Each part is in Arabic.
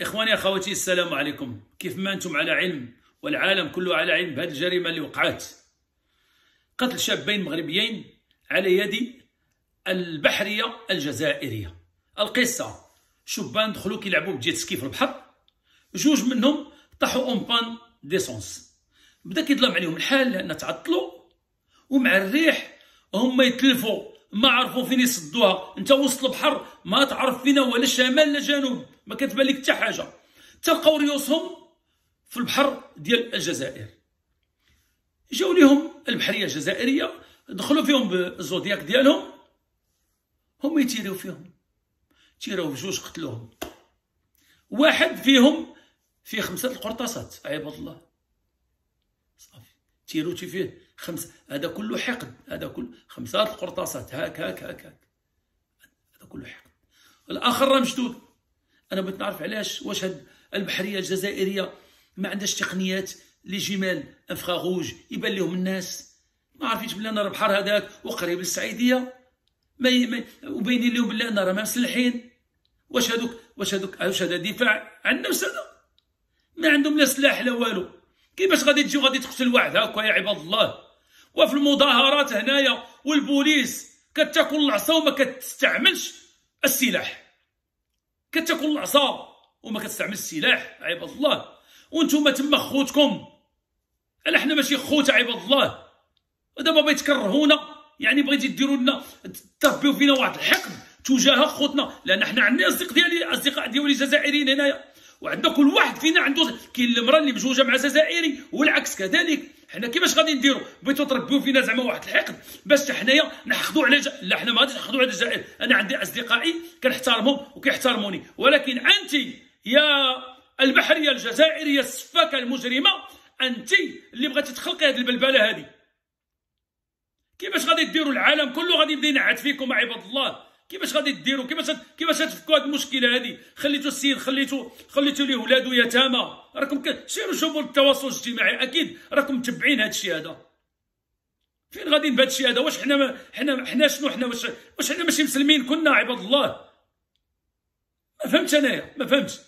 إخواني أخواتي السلام عليكم. كيف ما أنتم على علم؟ والعالم كله على علم بهذه الجريمة اللي وقعت. قتل شابين مغربيين على يد البحرية الجزائرية. القصة شبان دخلوا كيلعبوا ب jet ski في البحر. جوج منهم طاحوا en panne d'essence بدأ كيظلم عليهم الحال لأن تعطلوا. ومع الريح هما يتلفوا. ما عرفوا فين يصدوها. انت وسط البحر ما تعرف فينا ولا شمال لا جنوب. ما كتبان لك حتى حاجة. تلقاو ريوسهم في البحر ديال الجزائر. جاو ليهم البحرية الجزائرية دخلوا فيهم بال Zodiac ديالهم. هم يتيريو فيهم. تيراو بجوج قتلوهم واحد فيهم فيه خمسة القرطاسات. عباد الله. صافي. تيروتي فيه خمسة هذا كله حقد هذا كله خمسة القرطاسات هاك هاك هاك هاك. هذا كله حقد. الآخر راه مشدود. أنا بغيت نعرف علاش واش هاد البحرية الجزائرية ما عندهاش تقنيات لي جمال انفراغوج يبان لهم الناس. ما عرفتش بلي أنا البحر هذاك وقريب للسعيديه ما, ما وباينين لهم بلي أنا راه ما مسلحين. واش هذوك واش هذوك واش هذا دفاع عن النفس هذا ما عندهم لا سلاح لا والو. كيفاش غادي تجي غادي تقتل واحد هكا يا عباد الله؟ وفي المظاهرات هنايا والبوليس كتاكل العصا وما كتستعملش السلاح. كتاكل العصا وما كتستعمل السلاح عباد الله. وأنتم تما خوتكم. الا حنا ماشي خوت عباد الله. ودابا بغيت تكرهونا؟ يعني بغيتي ديروا لنا تربيو فينا واحد الحقد تجاه خوتنا؟ لأن حنا عندنا اصدقاء ديالي اصدقاء ديالي جزائريين هنايا. وعندنا كل واحد فينا عنده كاين المراه اللي مزوجه مع جزائري والعكس كذلك. حنا كيفاش غادي نديروا بغيتوا تربيو فينا زعما واحد الحقد باش حنايا نحقدوا على ج... لا حنا ما غاديش نحقدوا على الجزائر أنا عندي أصدقائي كنحترمهم وكيحترموني. ولكن انت يا البحرية الجزائرية السفاكة المجرمة انت اللي بغيتي تخلقي هذه البلبلة هذه. كيفاش غادي ديروا العالم كله؟ غادي يبدا ينعت فيكم عباد الله. كيفاش غادي ديروا كيفاش كيفاش تفكوا هذه المشكلة هذه خليتوا السيد خليتوا خليتوا ليه ولادو يتامى. راكم سيروا شوفوا التواصل الاجتماعي؟ أكيد راكم متبعين هذا الشيء هذا. فين غادي بهذا الشيء هذا؟ واش حنا ما حنا حنا شنو حنا؟ واش واش حنا ماشي مسلمين كنا عباد الله؟ ما فهمتش انايا ما فهمتش.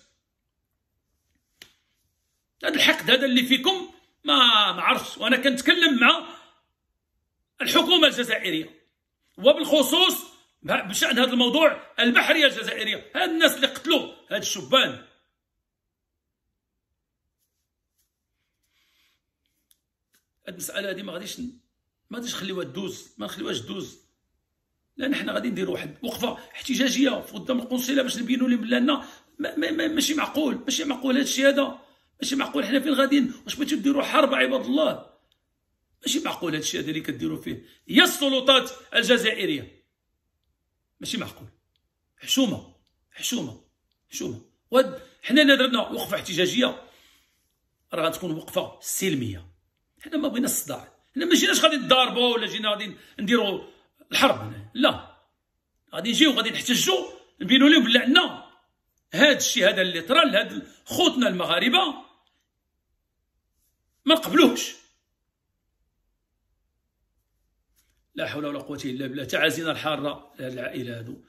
هذا الحقد هذا اللي فيكم ما ما عرفتش. وأنا كنتكلم مع الحكومة الجزائرية. وبالخصوص بشأن هذا الموضوع البحريه الجزائريه هاد الناس اللي قتلوا هاد الشبان. هاد المسألة هذه ما غاديش ما غاديش نخليوها تدوز ما نخليوهاش تدوز. لأن حنا غادي نديروا واحد وقفة احتجاجية قدام القنصلة باش نبينوا لهم بلي ماشي معقول ماشي معقول هذا الشيء هذا. ماشي معقول حنا فين غاديين؟ واش بغيتو ديروا حرب عباد الله؟ ماشي معقول هذا الشيء هذا اللي كديروا فيه. هي السلطات الجزائرية. ماشي معقول. حشومة حشومة حشومة. ود حنا درنا وقفة احتجاجية. راه غتكون وقفة سلمية. حنا ما بغينا الصداع. حنا ما جيناش غادي نضاربوا ولا جينا غادي نديروا الحرب. هنا لا. غادي نجيو غادي نحتجوا نبينوا لهم بلي عندنا هذا الشيء هذا اللي طرا لهاد خوتنا المغاربة ما قبلوش لا حول ولا قوة إلا بالله. تعازينا الحارة. العائله هادو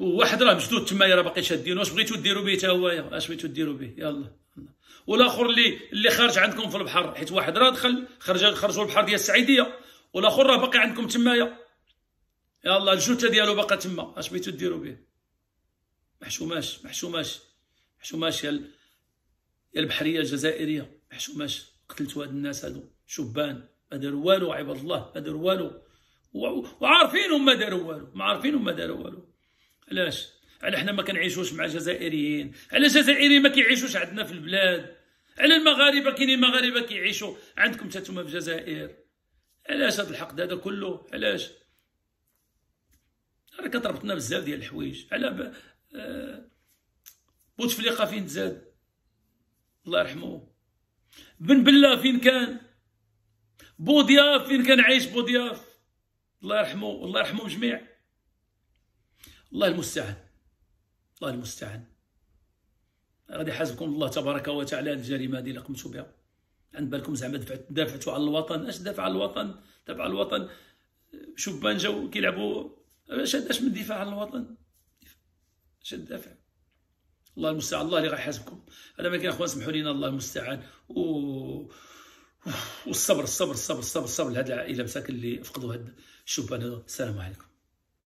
واحد راه مشدود تما راه باقي شادين واش بغيتو ديروا به حتى هو اش بغيتو ديروا به؟ يلا. والآخر اللي اللي خارج عندكم في البحر. حيت واحد راه دخل خرج خرجوا البحر ديال السعيدية. والآخر راه باقي عندكم تمايا يلا الجثة ديالو باقا تما. اش بغيتو ديروا به؟ محشوماش محشوماش محشوماش يا يا البحرية الجزائرية. محشوماش. قتلتوا هاد الناس هادو. شبان. ما داروا والو عباد الله. ما داروا والو. وعارفين ما داروا والو ما عارفين ما داروا والو علاش؟ على حنا ما كنعيشوش مع جزائريين. على الجزائريين ما كيعيشوش عندنا في البلاد. على المغاربة كاينين مغاربة كيعيشوا عندكم حتى في الجزائر. علاش هذا الحقد هذا كله؟ علاش؟ راه كتربطنا بزاف ديال الحوايج. على ب... آه... بوتفليقه فين تزاد؟ الله يرحمه. بن بلا فين كان؟ بوضياف فين كان عايش بوضياف الله يرحمه الله يرحمهم جميع. الله المستعان الله المستعان. غادي يحاسبكم الله تبارك وتعالى الجريمه هذه اللي قمتوا بها. عند بالكم زعما دافعتوا على الوطن. أش دافع على الوطن؟ دافع على الوطن. شبان جاو كيلعبوا. أش أش من دفاع على الوطن؟ أش دافع الله المستعان الله اللي غيحاسبكم. هذا ما كاين أخوان سمحوا لينا. الله المستعان. و والصبر الصبر الصبر الصبر الصبر. لهاد العائلة مساكن اللي فقدوا هاد الشبان السلام عليكم.